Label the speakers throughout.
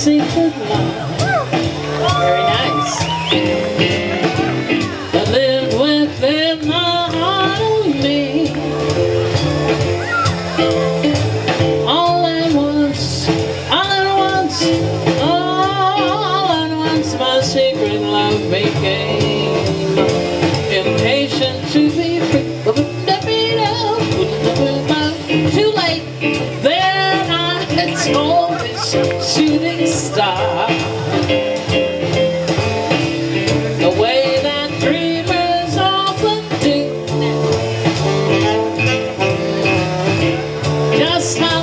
Speaker 1: secret love,
Speaker 2: Very nice.
Speaker 1: Just how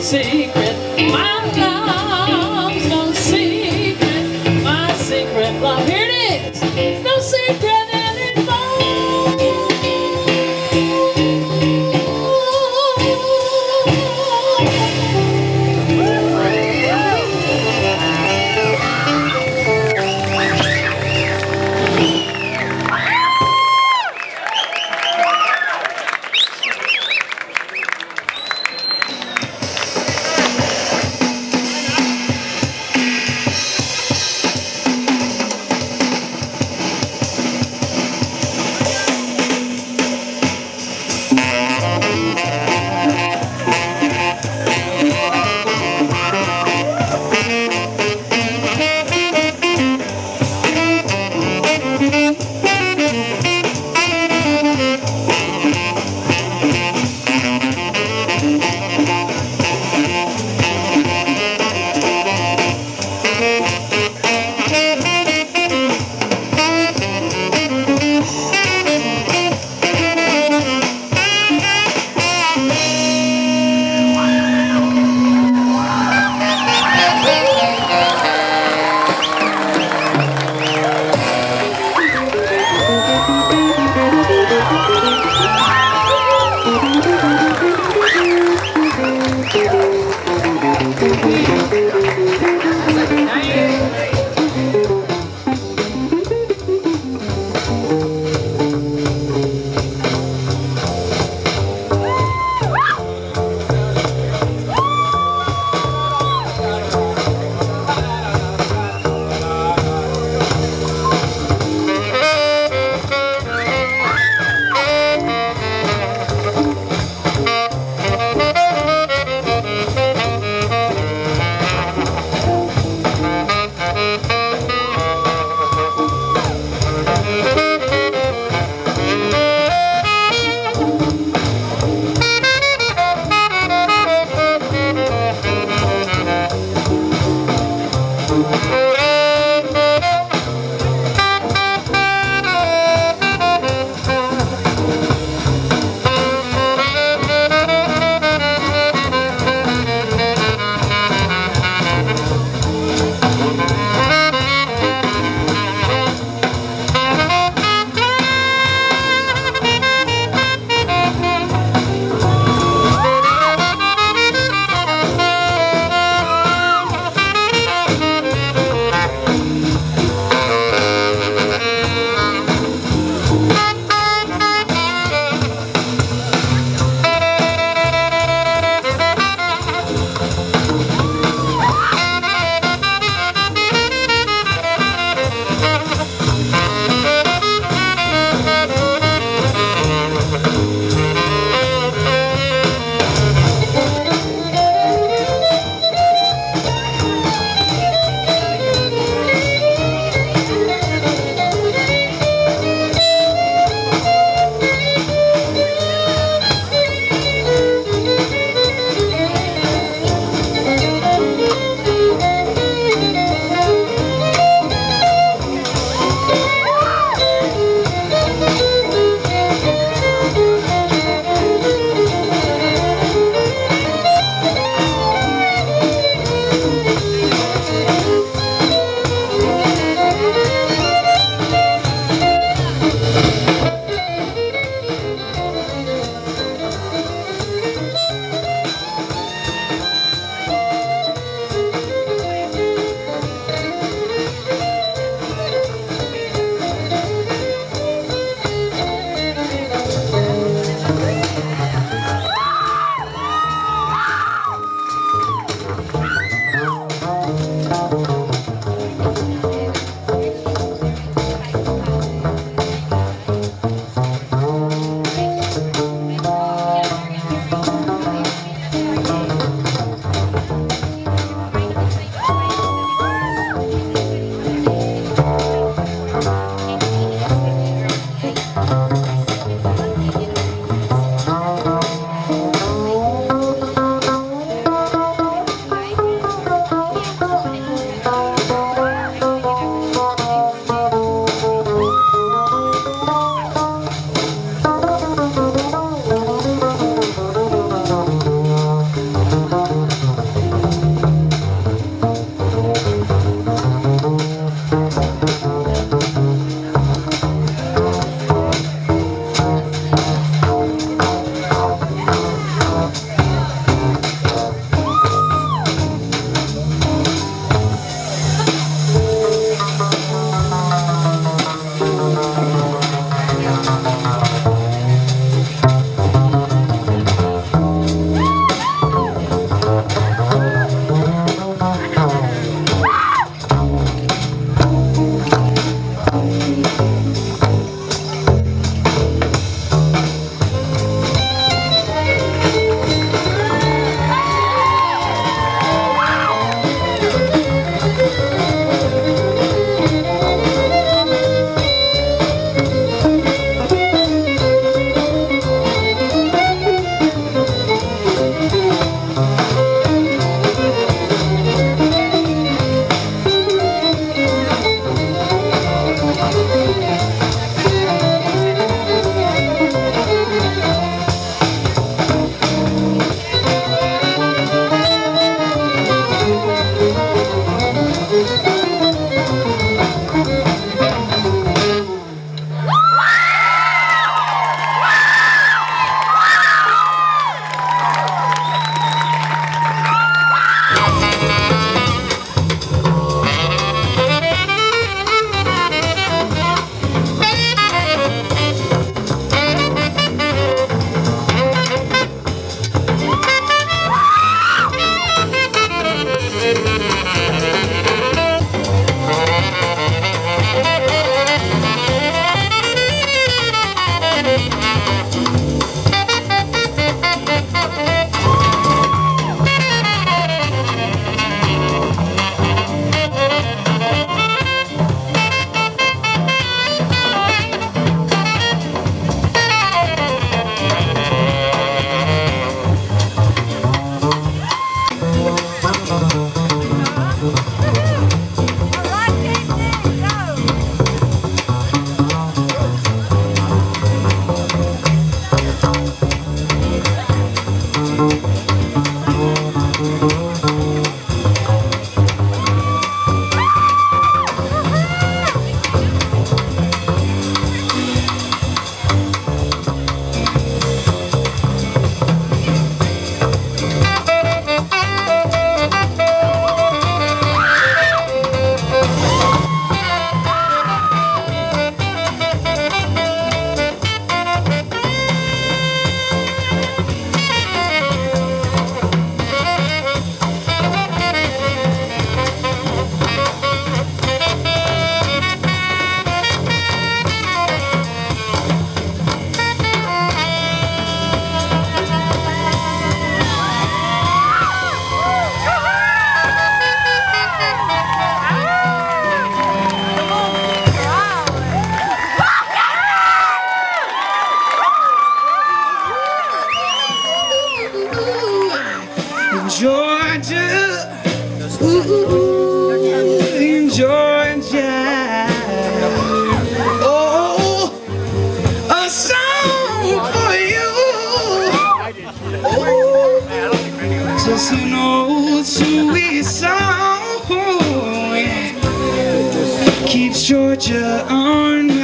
Speaker 1: see Música
Speaker 3: keeps Georgia on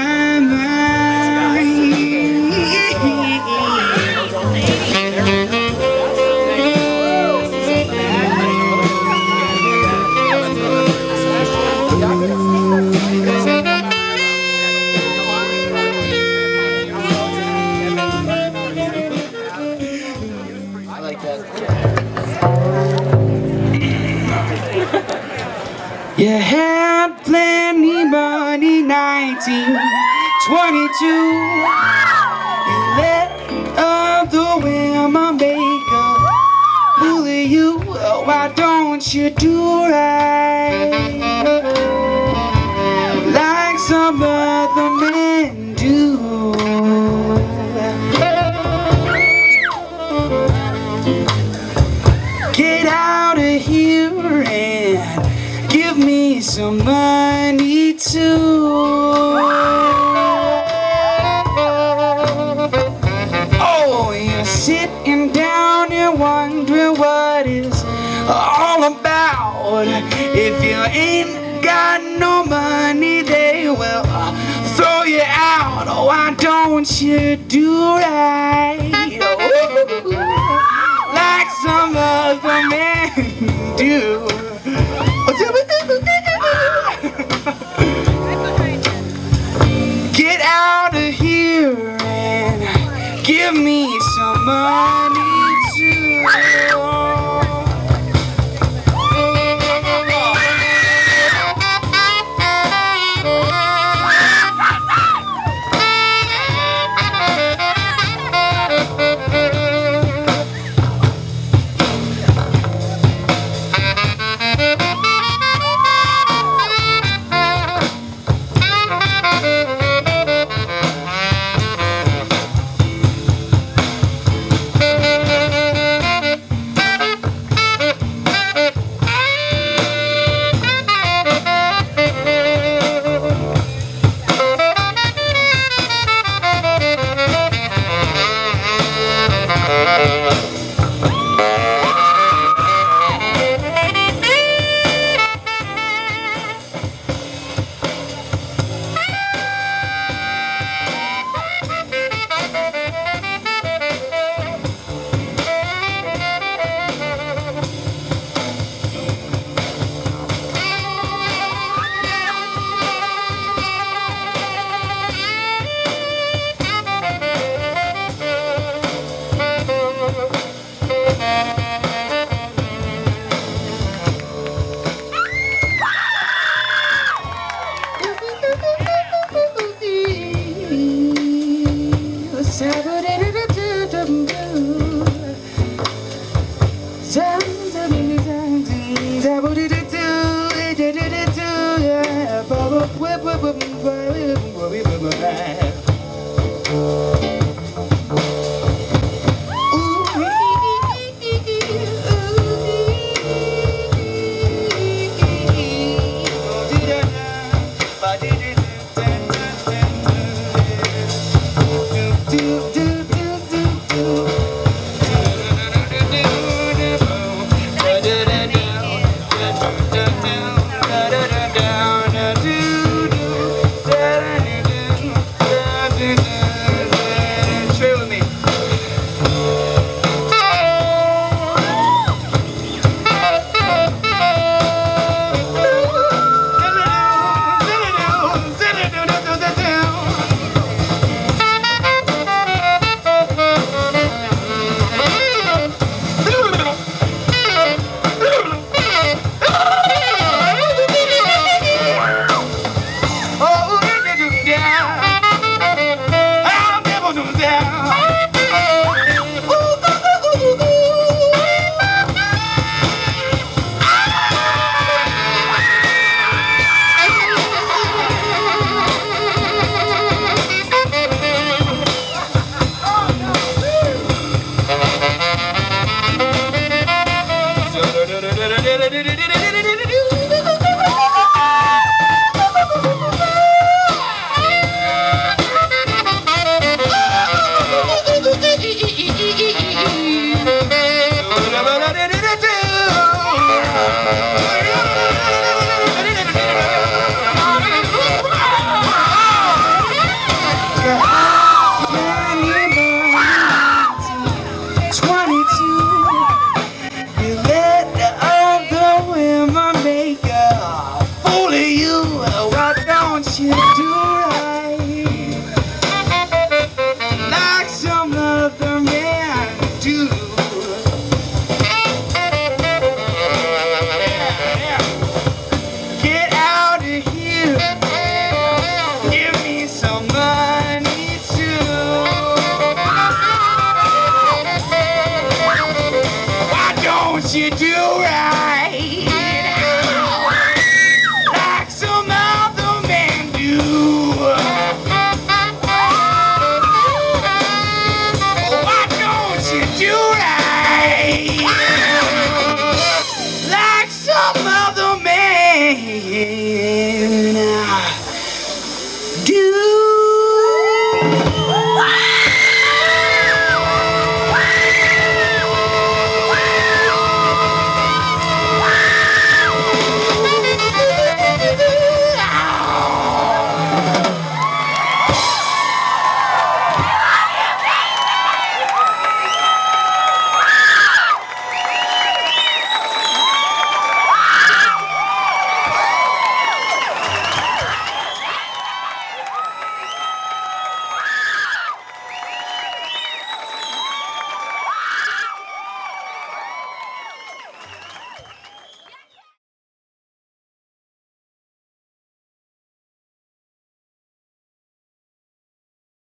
Speaker 3: 1922. You let up the women make a fool of you. Oh, why don't you do right? Ain't got no money, they will throw you out. Oh, why don't you do right?